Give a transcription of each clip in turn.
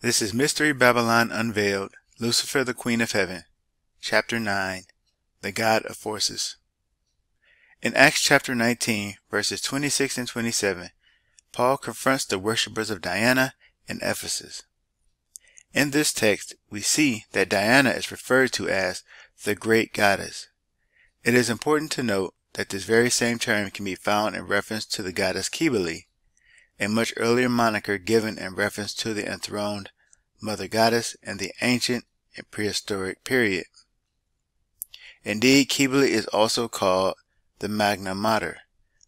This is Mystery Babylon Unveiled, Lucifer the Queen of Heaven, Chapter 9, The God of Forces. In Acts chapter 19, verses 26 and 27, Paul confronts the worshippers of Diana in Ephesus. In this text, we see that Diana is referred to as the Great Goddess. It is important to note that this very same term can be found in reference to the goddess Cybele, a much earlier moniker given in reference to the enthroned mother goddess in the ancient and prehistoric period. Indeed, Cybele is also called the Magna Mater,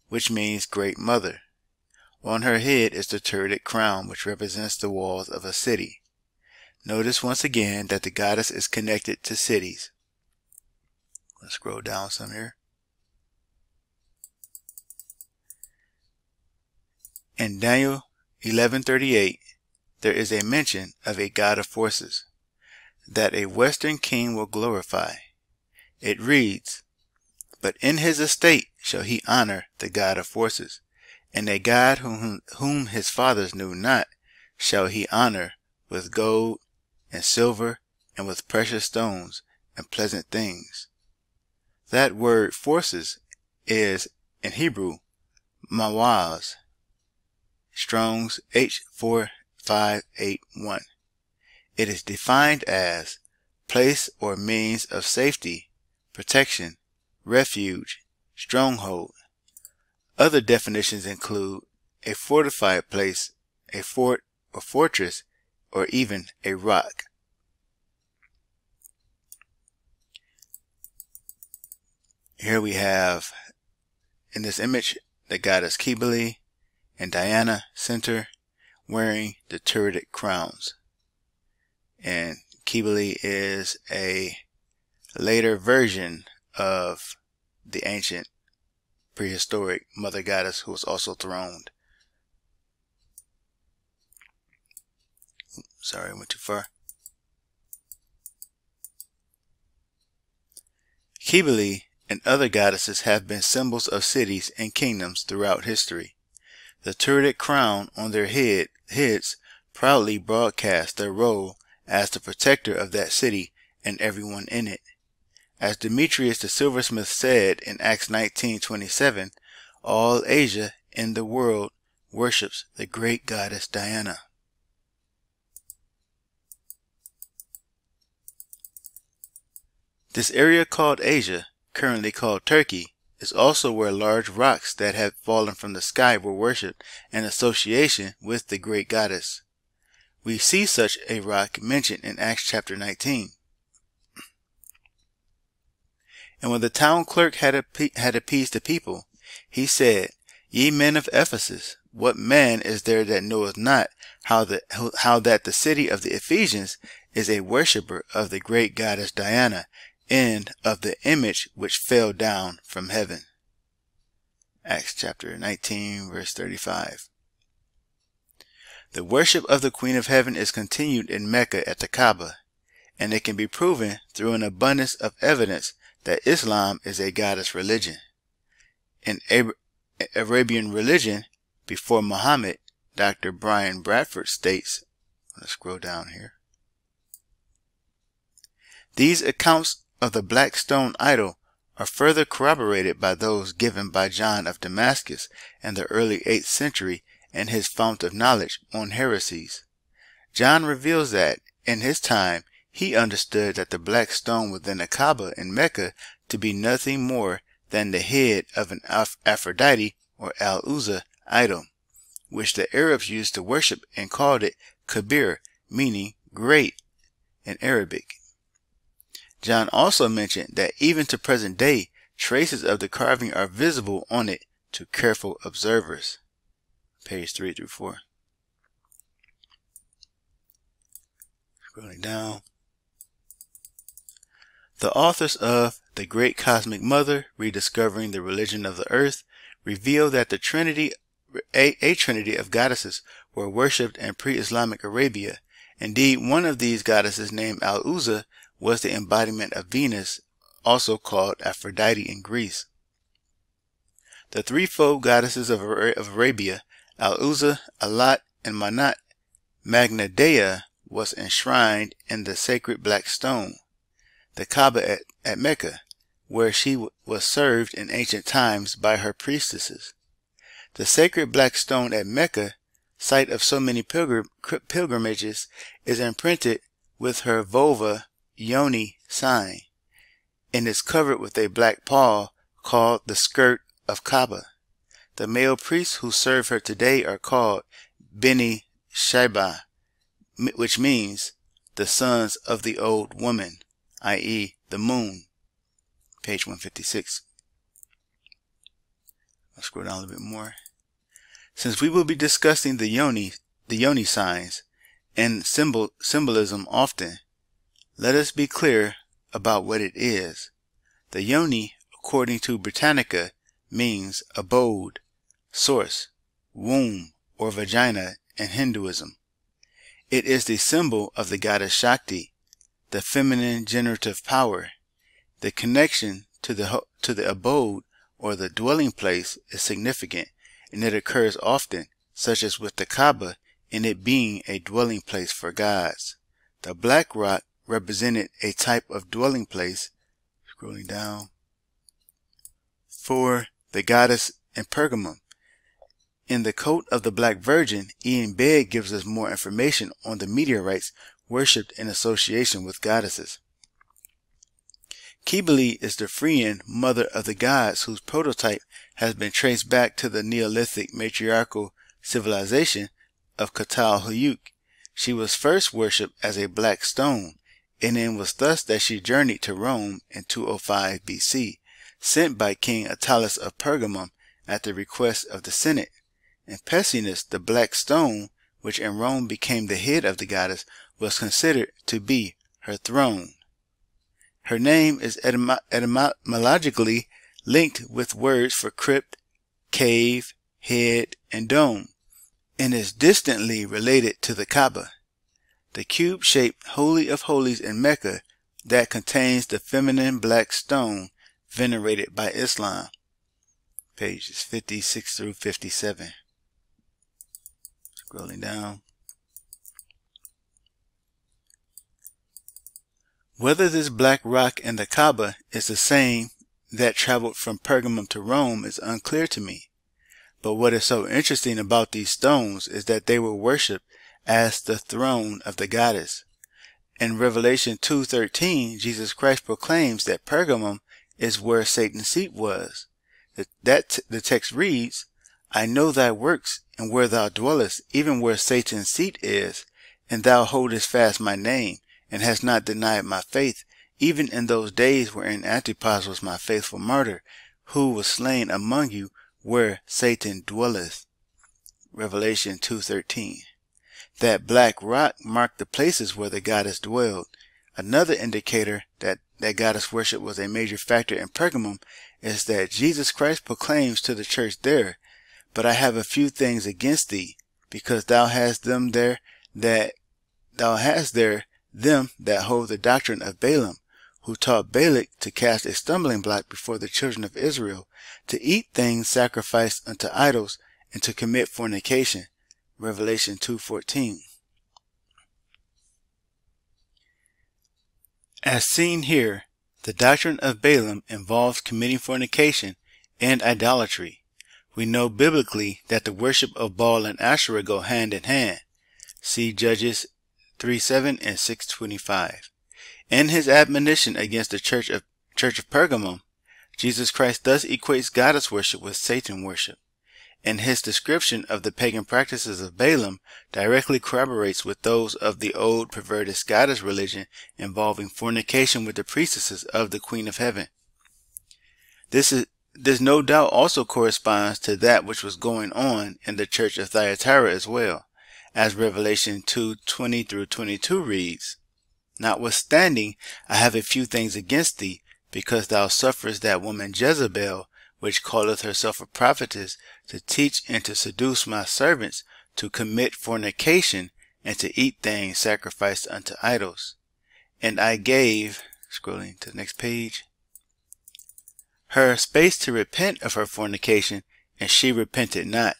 which means Great Mother. On her head is the turreted crown, which represents the walls of a city. Notice once again that the goddess is connected to cities. Let's scroll down some here. In Daniel 11:38, there is a mention of a God of forces that a western king will glorify. It reads, But in his estate shall he honor the God of forces, and a God whom, whom his fathers knew not shall he honor with gold and silver and with precious stones and pleasant things. That word forces is in Hebrew mawaz, Strong's H4581. It is defined as place or means of safety, protection, refuge, stronghold. Other definitions include a fortified place, a fort or fortress, or even a rock. Here we have in this image the goddess Cybele and Diana center wearing the turreted crowns. And Cybele is a later version of the ancient prehistoric mother goddess who was also throned. Sorry, I went too far. Cybele and other goddesses have been symbols of cities and kingdoms throughout history. The turreted crown on their head, heads proudly broadcast their role as the protector of that city and everyone in it. As Demetrius the silversmith said in Acts 19:27, all Asia in the world worships the great goddess Diana. This area called Asia, currently called Turkey, is also where large rocks that had fallen from the sky were worshipped in association with the great goddess. We see such a rock mentioned in Acts chapter 19. And when the town clerk had, appe had appeased the people, he said, Ye men of Ephesus, what man is there that knoweth not how, the, how that the city of the Ephesians is a worshipper of the great goddess Diana, and of the image which fell down from heaven. Acts chapter 19 verse 35. The worship of the Queen of Heaven is continued in Mecca at the Kaaba, and it can be proven through an abundance of evidence that Islam is a goddess religion. In Arabian religion, before Muhammad, Dr. Brian Bradford states, let's scroll down here. These accounts of the black stone idol are further corroborated by those given by John of Damascus in the early 8th century in his Fount of Knowledge on heresies. John reveals that, in his time, he understood that the black stone within the Kaaba in Mecca to be nothing more than the head of an Aphrodite or Al-Uzza idol, which the Arabs used to worship and called it Kabir, meaning great in Arabic. John also mentioned that even to present day, traces of the carving are visible on it to careful observers. Page 3 through 4. Scrolling down. The authors of The Great Cosmic Mother, Rediscovering the Religion of the Earth, reveal that the Trinity, a, a trinity of goddesses were worshipped in pre-Islamic Arabia. Indeed, one of these goddesses named Al-Uzza was the embodiment of Venus, also called Aphrodite in Greece. The threefold goddesses of, Arabia, Al-Uzza, Al-Lat, and Manat, Magna Dea, was enshrined in the sacred black stone, the Kaaba at, at Mecca, where she was served in ancient times by her priestesses. The sacred black stone at Mecca, site of so many pilgrim, pilgrimages, is imprinted with her vulva yoni sign and is covered with a black pall called the skirt of Kaaba. The male priests who serve her today are called Beni Shaiba, which means the sons of the old woman, i.e. the moon. Page 156. I'll scroll down a little bit more. Since we will be discussing the yoni, the yoni signs, and symbol, symbolism often, let us be clear about what it is. The yoni, according to Britannica, means abode, source, womb, or vagina in Hinduism. It is the symbol of the goddess Shakti, the feminine generative power. The connection to the, to the abode or the dwelling place is significant and it occurs often, such as with the Kaaba in it being a dwelling place for gods. The black rock represented a type of dwelling place, scrolling down, for the goddess in Pergamum. In the Cult of the Black Virgin, Ean Begg gives us more information on the meteorites worshipped in association with goddesses. Cybele is the Phrygian mother of the gods whose prototype has been traced back to the Neolithic matriarchal civilization of Çatalhöyük. She was first worshipped as a black stone, and it was thus that she journeyed to Rome in 205 BC, sent by King Attalus of Pergamum at the request of the Senate. In Pessinus, the black stone, which in Rome became the head of the goddess, was considered to be her throne. Her name is etymologically linked with words for crypt, cave, head, and dome, and is distantly related to the Kaaba, the cube-shaped Holy of Holies in Mecca that contains the feminine black stone venerated by Islam. Pages 56 through 57. Scrolling down. Whether this black rock in the Kaaba is the same that traveled from Pergamum to Rome is unclear to me. But what is so interesting about these stones is that they were worshipped as the throne of the goddess. In Revelation 2.13, Jesus Christ proclaims that Pergamum is where Satan's seat was. That, the text reads, I know thy works and where thou dwellest, even where Satan's seat is, and thou holdest fast my name, and hast not denied my faith, even in those days wherein Antipas was my faithful martyr, who was slain among you where Satan dwelleth. Revelation 2.13 That black rock marked the places where the goddess dwelled. Another indicator that, that goddess worship was a major factor in Pergamum is that Jesus Christ proclaims to the church there, But I have a few things against thee, because thou hast them there that thou hast there them that hold the doctrine of Balaam, who taught Balak to cast a stumbling block before the children of Israel, to eat things sacrificed unto idols, and to commit fornication. Revelation 2.14 As seen here, the doctrine of Balaam involves committing fornication and idolatry. We know biblically that the worship of Baal and Asherah go hand in hand. See Judges 3.7 and 6.25. In his admonition against the church of, church of Pergamum, Jesus Christ thus equates goddess worship with Satan worship, and his description of the pagan practices of Balaam directly corroborates with those of the old perverted goddess religion involving fornication with the priestesses of the Queen of Heaven. This is this no doubt also corresponds to that which was going on in the church of Thyatira as well, as Revelation 2, 20 through 22 reads, Notwithstanding, I have a few things against thee, because thou sufferest that woman Jezebel, which calleth herself a prophetess, to teach and to seduce my servants to commit fornication and to eat things sacrificed unto idols. And I gave, scrolling to the next page, her space to repent of her fornication, and she repented not.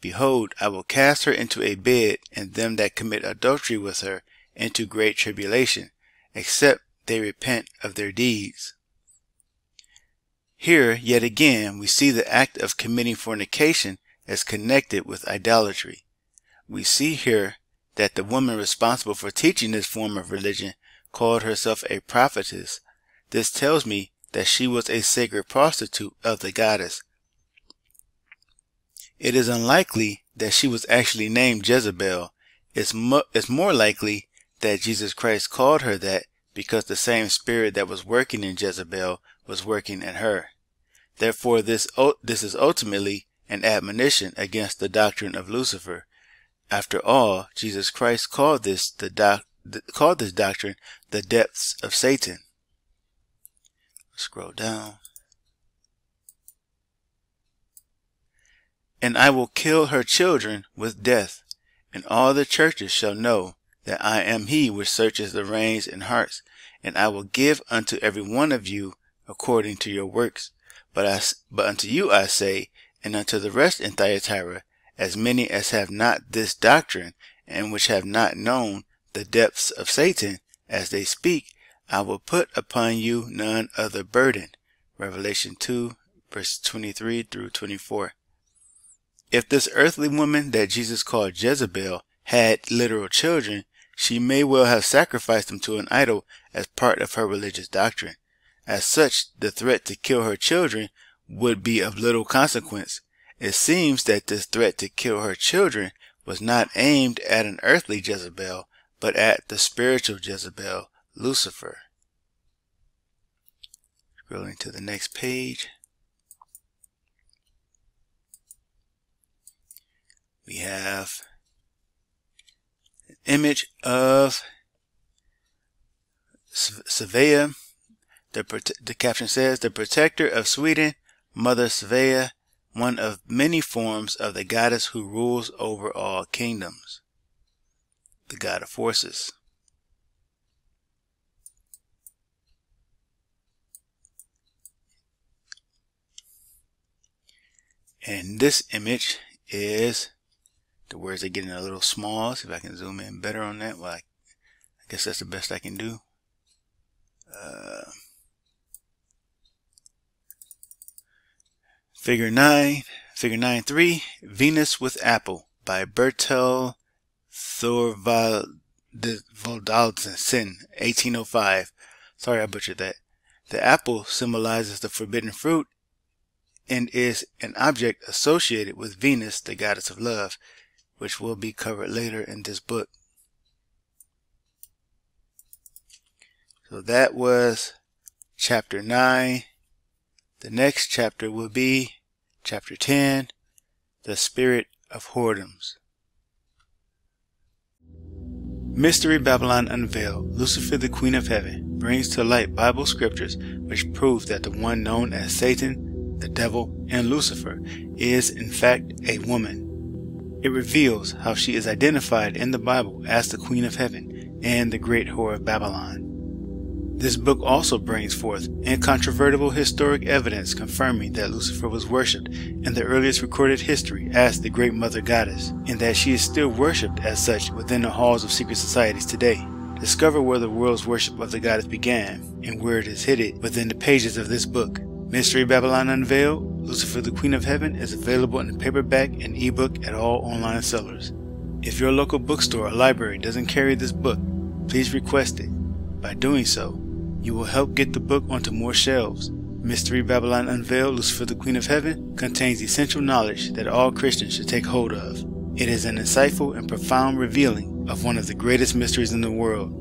Behold, I will cast her into a bed, and them that commit adultery with her, into great tribulation, except they repent of their deeds. Here, yet again, we see the act of committing fornication as connected with idolatry. We see here that the woman responsible for teaching this form of religion called herself a prophetess. This tells me that she was a sacred prostitute of the goddess. It is unlikely that she was actually named Jezebel. It's, mo it's more likely that Jesus Christ called her that because the same spirit that was working in Jezebel was working in her. Therefore, this, this is ultimately an admonition against the doctrine of Lucifer. After all, Jesus Christ called this the doc, called this doctrine the depths of Satan. Scroll down. And I will kill her children with death, and all the churches shall know that I am he which searches the reins and hearts, and I will give unto every one of you according to your works. But I, but unto you I say, and unto the rest in Thyatira, as many as have not this doctrine, and which have not known the depths of Satan, as they speak, I will put upon you none other burden. Revelation 2 verse 23 through 24. If this earthly woman that Jesus called Jezebel had literal children, she may well have sacrificed them to an idol as part of her religious doctrine. As such, the threat to kill her children would be of little consequence. It seems that this threat to kill her children was not aimed at an earthly Jezebel, but at the spiritual Jezebel, Lucifer. Scrolling to the next page. We have an image of Svea. The, the caption says, the protector of Sweden, Mother Svea, one of many forms of the goddess who rules over all kingdoms. The god of forces. And this image is, the words are getting a little small. See if I can zoom in better on that. Well, I, I guess that's the best I can do. Uh, figure 9, figure 9-3, Venus with Apple by Bertel Thorvaldsen, 1805. Sorry I butchered that. The apple symbolizes the forbidden fruit and is an object associated with Venus, the goddess of love, which will be covered later in this book. So that was chapter 9. The next chapter will be chapter 10, The Spirit of Whoredoms. Mystery Babylon Unveiled, Lucifer the Queen of Heaven, brings to light Bible scriptures which prove that the one known as Satan the devil, and Lucifer, is in fact a woman. It reveals how she is identified in the Bible as the Queen of Heaven and the Great Whore of Babylon. This book also brings forth incontrovertible historic evidence confirming that Lucifer was worshipped in the earliest recorded history as the Great Mother Goddess, and that she is still worshipped as such within the halls of secret societies today. Discover where the world's worship of the goddess began and where it is hidden within the pages of this book. Mystery Babylon Unveiled, Lucifer the Queen of Heaven is available in paperback and ebook at all online sellers. If your local bookstore or library doesn't carry this book, please request it. By doing so, you will help get the book onto more shelves. Mystery Babylon Unveiled, Lucifer the Queen of Heaven contains essential knowledge that all Christians should take hold of. It is an insightful and profound revealing of one of the greatest mysteries in the world,